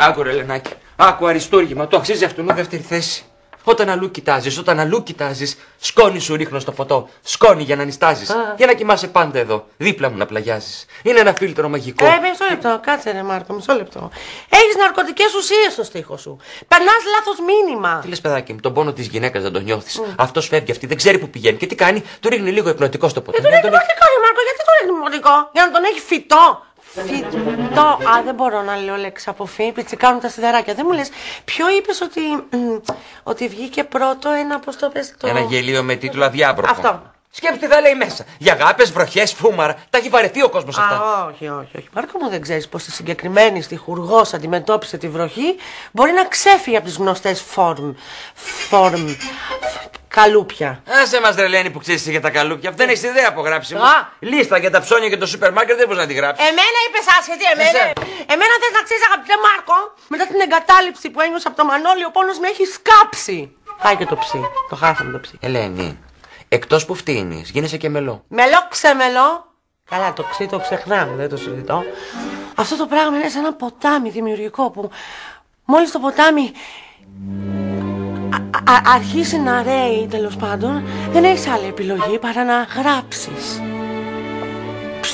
Άκου ρε Λενάκη. Άκου αριστούργημα. Το αξίζει αυτού να δεύτερη θέση. Όταν αλλού κοιτάζεις, όταν αλλού κοιτάζεις, σκόνη σου ρίχνω στο ποτό. Σκόνη για να νιστάζεις. Για να κοιμάσαι πάντα εδώ. Δίπλα μου να πλαγιάζεις. Είναι ένα φίλτρο μαγικό. Ε, μισό λεπτό, κάτσε ρε Μάρκο, μισό λεπτό. Έχεις ναρκωτικές ουσίες στο στίχο σου. Περνάς λάθος μήνυμα. Τι λες, παιδάκι μου, τον πόνο της γυναίκας δεν τον νιώθεις. Αυτός φεύγει, αυτή δεν ξέρει που πηγαίνει. Και τι κάνει, του ρίχνει λίγο υπνοτικό στο ποτό. Δεν τον έχει κάνει Μάρκο, γιατί το ρίχνει μοντικό. Για να τον έχει φυτό. Φυτό. Α, δεν μπορώ να λέω λέξη από φύ. Πιτσικάνουν τα σιδεράκια. Δεν μου λες, ποιο είπες ότι, μ, ότι βγήκε πρώτο ένα, πώς το πες, το. Ένα γελίο με τίτλο αδιάβροχο. Αυτό. Σκέψτε τι θα λέει μέσα. Για αγάπες, βροχές, φούμαρα. Τα έχει βαρεθεί ο κόσμος αυτά. Α, όχι, όχι, όχι. Μάρκο μου δεν ξέρεις πως η συγκεκριμένη στιχουργός αντιμετώπισε τη βροχή. Μπορεί να ξέφυγε από τις γνωστές φόρμ. φόρμ. Καλούπια. Άσε μας τρελαίνει που ξέρεις για τα καλούπια. Δεν έχεις ιδέα από γράψιμο. Α. Λίστα για τα ψώνια και το σούπερ μάρκετ δεν μπορείς να τη γράψεις. Εμένα είπες άσχετη, εμένα. Εσέ. Εμένα θες να ξέρεις, αγαπητέ Μάρκο, μετά την εγκατάλειψη που ένιωσα από το Μανώλη, ο πόνος με έχει σκάψει. Πάει και το ψι. Το χάσαμε το ψι. Ελένη, εκτός που φτύνεις, γίνεσαι και μελό. Μελό ξεμελό. Καλά, το ξύ το ξεχνάμε, δεν το συζητώ. Αυτό το πράγμα είναι σαν ένα ποτάμι δημιουργικό που μόλις το ποτάμι α- α- αρχίσει να ρέει τέλος πάντων, δεν έχεις άλλη επιλογή παρά να γράψεις. Ψ.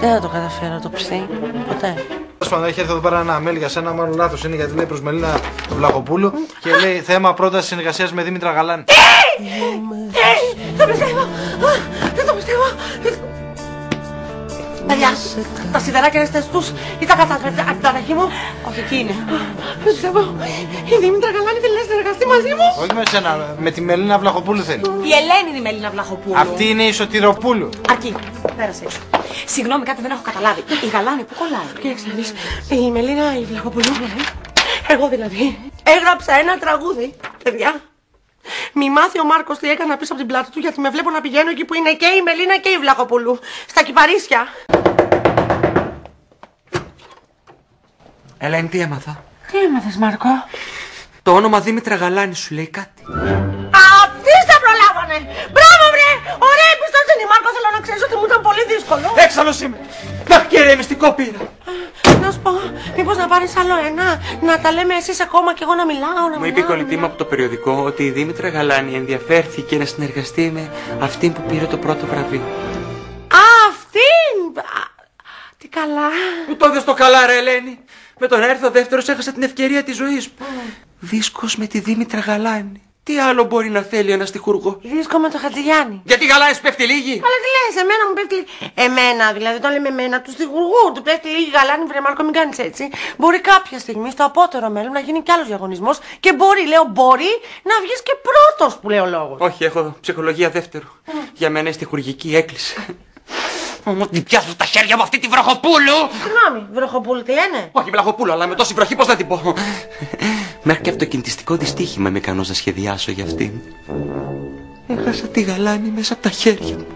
Δεν θα το καταφέρω το ψι, ποτέ. Τέλος πάντων, έχει έρθει εδώ πέρα ένα mail για σένα, μάλλον λάθος είναι γιατί λέει προς Μελίνα Βλαχοπούλου και λέει θέμα πρόταση συνεργασίας με Δήμητρα Γαλάνη. Ε, δεν πιστεύω! Παιδιά, τα σιδεράκια είναι στις τους ή τα κατάσβερτα από την ταραχή μου. Όχι, εκεί είναι. Δεν πιστεύω. Η Δήμητρα Γαλάνη θέλει να συνεργαστεί μαζί μου. Όχι με σένα, με τη Μελίνα Βλαχοπούλου θέλει. Η Ελένη είναι η Μελίνα Βλαχοπούλου. Αυτή είναι η Σωτηροπούλου. Αρκεί. Πέρασε έξω. Συγγνώμη, κάτι δεν έχω καταλάβει. Η γαλάνη που κολλάει. Κοίταξε να δεις, η Μελίνα η Βλαχοπουλού, εγώ δηλαδή, έγραψα ένα τραγούδι, παιδιά. Μη μάθει ο Μάρκος τι έκανα πίσω από την πλάτη του γιατί με βλέπω να πηγαίνω εκεί που είναι και η Μελίνα και η Βλαχοπουλού. Στα κυπαρίσια. Ελένη, τι έμαθα; Τι έμαθες Μάρκο; Το όνομα Δήμητρα Γαλάνη σου λέει κάτι. Αυτοί τα προλάβανε! Μπράβο βρε! Ωραία εμπιστοσύνη Μάρκο θέλω να ξέρεις ότι μου ήταν πολύ δύσκολο. Έξαλλος είμαι! Να κύριε, μυστικό πήρα. Να σου πω, μήπως να πάρεις άλλο ένα, να τα λέμε εσείς ακόμα και εγώ να μιλάω, να Μου είπε η μιλάω, κολλητή μου από το περιοδικό ότι η Δήμητρα Γαλάνη ενδιαφέρθηκε να συνεργαστεί με αυτήν που πήρε το πρώτο βραβείο. Α, αυτήν! Α, Τι καλά. Μου το είδες το καλά, ρε Ελένη. Με τον να έρθω δεύτερος έχασα την ευκαιρία της ζωής μου. Δίσκο με τη Δήμητρα Γαλάνη. Τι άλλο μπορεί να θέλει ένας τυχουργό. Δίσκο με το Χατζηγιάννη. Γιατί Γαλάνη σου πέφτει λίγη; Αλλά τι λες, εμένα μου πέφτει. Εμένα, δηλαδή, το λέμε εμένα, τους στιγουργού. Του πέφτει λίγη γαλάνη, βρε Μάρκο, μην κάνεις έτσι. Μπορεί κάποια στιγμή, στο απότερο μέλλον, να γίνει κι άλλος διαγωνισμός και μπορεί, λέω, μπορεί να βγεις και πρώτος που λέει ο λόγος. Όχι, έχω ψυχολογία δεύτερο. Για μένα η στιχουργική έκλεισε. Όμω την πιάσω τα χέρια μου αυτή τη βροχοπούλου. Συγγνώμη, βροχοπούλου, τι λένε; Όχι βλαχοπούλου, αλλά με τόση βροχή πώς να την πω. Μέχρι και αυτοκινητιστικό δυστύχημα είμαι ικανός να σχεδιάσω για αυτήν. Έχασα τη γαλάνη μέσα από τα χέρια μου.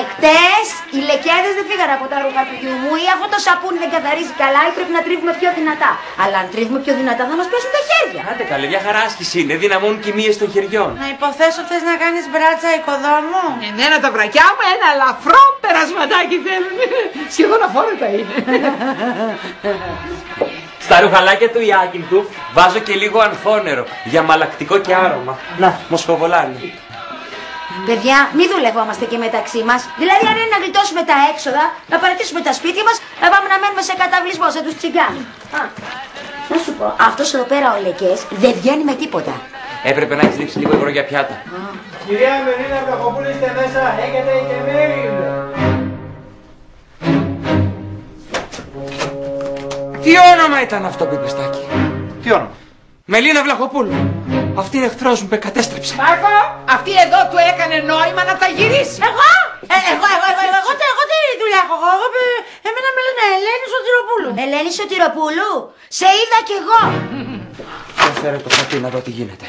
Εχθές οι λεκέδες δεν φύγανε από τα ρούχα του γιού μου ή αυτό το σαπούνι δεν καθαρίζει καλά ή πρέπει να τρίβουμε πιο δυνατά. Αλλά αν τρίβουμε πιο δυνατά θα μας πέσουν τα χέρια. Άντε καλή, μια χαρά άσκηση είναι. Δυναμώνουν και μύες των χεριών. Να υποθέσω θες να κάνεις μπράτσα οικοδόμου. Εμένα τα βρακιά μου ένα ελαφρό περασματάκι θέλουν. Σχεδόν αφόρετα είναι. Στα ρουχαλάκια του Ιάκιν του βάζω και λίγο ανθόνερο για μαλακτικό και άρωμα. Να, μοσχοβολάνι. Παιδιά, μην δουλευόμαστε και μεταξύ μας. Δηλαδή αν είναι να γλιτώσουμε τα έξοδα, να παρατήσουμε τα σπίτια μας, να πάμε να μένουμε σε καταβλισμό, σαν τους τσιγκάνους. Α, Να σου πω, αυτός εδώ πέρα ο Λεκές δεν βγαίνει με τίποτα. Έπρεπε να έχει ρίξει λίγο υγρό για πιάτα. Κυρία Μελίνα Βλαχοπούλου είστε μέσα, έχετε και mail. Τι όνομα ήταν αυτό, Πιπιστάκι; Τι όνομα; Μελίνα Βλαχοπούλου. Αυτή είναι εχθρός μου, με κατέστρεψε. Μάρκο, αυτή εδώ του έκανε νόημα να τα γυρίσει. Εγώ, ε, εγώ, εγώ, εγώ, εγώ, εγώ, τι- εγώ τι δουλειά έχω, εγώ, εγώ, ε, εμένα με λένε Ελένη Σωτηροπούλου. Ελένη Σωτηροπούλου, σε είδα κι εγώ. Θα φέρω το χαρτί να δω τι γίνεται.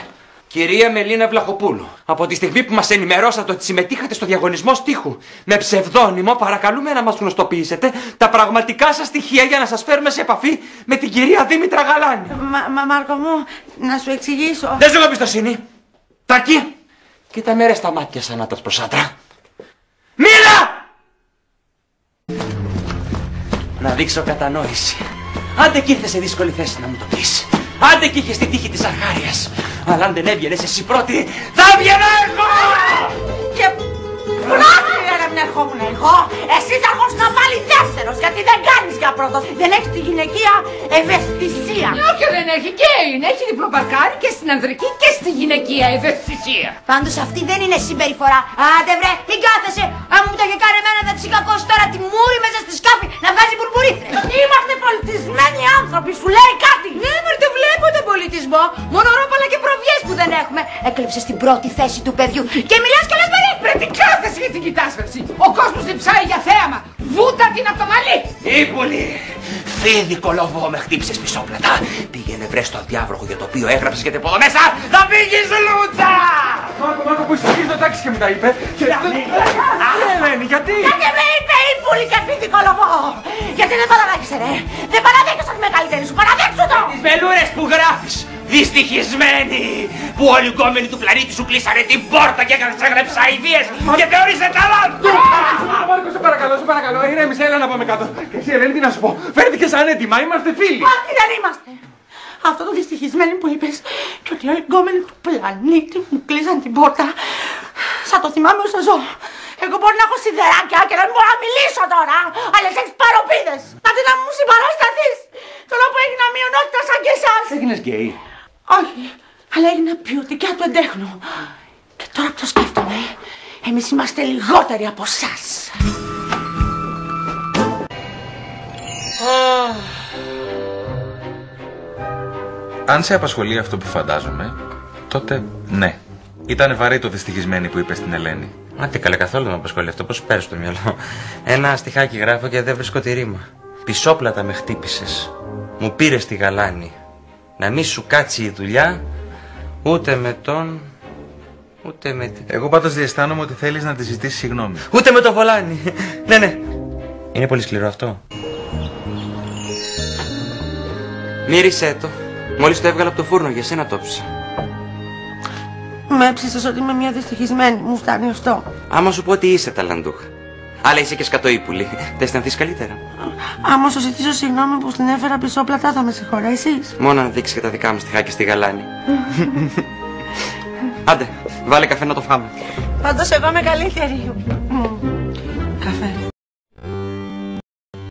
Κυρία Μελίνα Βλαχοπούλου, από τη στιγμή που μας ενημερώσατε ότι συμμετείχατε στο διαγωνισμό στίχου με ψευδόνυμο, παρακαλούμε να μας γνωστοποιήσετε τα πραγματικά σας στοιχεία για να σας φέρουμε σε επαφή με την κυρία Δήμητρα Γαλάνη. Μα, μα, Μάρκο μου, να σου εξηγήσω. Δεν σου έχω εμπιστοσύνη. Τακί! Κοίτα με ρε στα μάτια σαν άντρας προς άντρα. Μίλα! να δείξω κατανόηση. Άντε κι ήρθες σε δύσκολη θέση να μου το πεις. Άντε κι είχες την τύχη της αρχάριας. Αλλά αν δεν έβγαινες εσύ πρώτη, θα έβγαινα εγώ! Και πρώτη ρε μην ερχόμουν εγώ. Εσύ θα έρχεσαι να πάλι δεύτερος γιατί δεν κάνεις για πρώτος. Δεν έχεις τη γυναικεία ευαισθησία. Όποιο δεν έχει και είναι. Έχει διπλοπαρκάρι και στην ανδρική και στη γυναικεία ευαισθησία. Πάντως αυτή δεν είναι συμπεριφορά. Άντε βρε, μην κάθεσαι. Αν μου το είχε κάνει εμένα θα της είχα κόσει τώρα τη μούρη μέσα στη σκάφη να βγάζει μπουρμπουρίθρες. Είμαστε πολιτισμένοι άνθρωποι, σου λέει κάτι. Ναι, μωρέ, το βλέπω τον πολιτισμό. Μόνο ρόπαλα και προβιές που δεν έχουμε. Έκλεψες την πρώτη θέση του παιδιού και μιλάς κιόλας μερί. Πρέπει τι κάθεσαι για την κοιτάς εσύ. Ο κόσμος διψάει για θέαμα. Βούτα την από το μαλλί. Ήπουλη! Φίδι κολοβό με χτύπησες πισόπλατα. Πήγαινε βρες στο διάβροχο για το οποίο έγραψες γιατί από εδώ μέσα θα φύγεις λούτσα! Μάρκο, Μάρκο, που είσαι το τάξη και μου τα είπε. Και... Ναι, Ελένη, γιατί; Γιατί με είπε η πουλή και φίδι κολοβό. Γιατί δεν παραδέχεσαι ρε. Δεν παραδέχεσαι ότι είμαι καλύτερη σου. Παραδέξου το. Τις μελούρες που γράφεις! Δυστυχισμένη! Που όλοι οι γκόμενοι του πλανήτη σου κλείσανε την πόρτα και έκαναν σαν ψαϊδίες και θεώρησε ταλάντ! Μάρκο, σε παρακαλώ, σε παρακαλώ. Ηρέμησε, έλα να πάμε κάτω. Και εσύ, Ελένη, τι να σου πω. Φέρθηκε σαν έτοιμα, είμαστε φίλοι. Ό,τι δεν είμαστε. Αυτό το δυστυχισμένο που είπες και ότι όλοι οι γκόμενοι του πλανήτη μου κλείσαν την πόρτα. Θα το θυμάμαι όσο ζω. Εγώ μπορεί να έχω σιδεράκια και να μην μπορώ να μιλήσω τώρα, αλλά εσύ έχεις παροπίδες. Αντί να μου συμπαρασταθείς. Τώρα που έγινα μειονότητα σαν και εσάς. Έγινες γκέι. Όχι, αλλά έγινα ποιοτικά του εντέχνου. Και τώρα που το σκέφτομαι, εμείς είμαστε λιγότεροι από εσάς. Αν σε απασχολεί αυτό που φαντάζομαι, τότε ναι. Ήταν βαρύ το δυστυχισμένη που είπες στην Ελένη. Άντε καλά καθόλου δεν με απασχολεί αυτό, πώς σου πέρασε το μυαλό; Ένα στιχάκι γράφω και δεν βρίσκω τη ρήμα. Πισόπλατα με χτύπησες. Μου πήρες τη γαλάνη. Να μη σου κάτσει η δουλειά, ούτε με τον... Ούτε με την... Εγώ πάντως διαισθάνομαι ότι θέλεις να της ζητήσεις συγγνώμη. Ούτε με το βολάνι. ναι, ναι. Είναι πολύ σκληρό αυτό. Μύρισέ το. Μόλις το έβγαλα από το φούρνο, για σένα το ψήσα. Με έψησες ότι είμαι μια δυστυχισμένη, μου φτάνει αυτό. Άμα σου πω ότι είσαι ταλαντούχα. Αλλά είσαι και σκατούπουλη. Θα αισθανθείς καλύτερα. Άμα σου ζητήσω συγγνώμη που στην έφερα πισόπλατα θα με συγχωρέσεις; Μόνο να δείξεις και τα δικά μου στιχάκια στη γαλάνη. Άντε, βάλε καφέ να το φάμε. Πάντως εγώ είμαι καλύτερη. Μμ. Καφέ.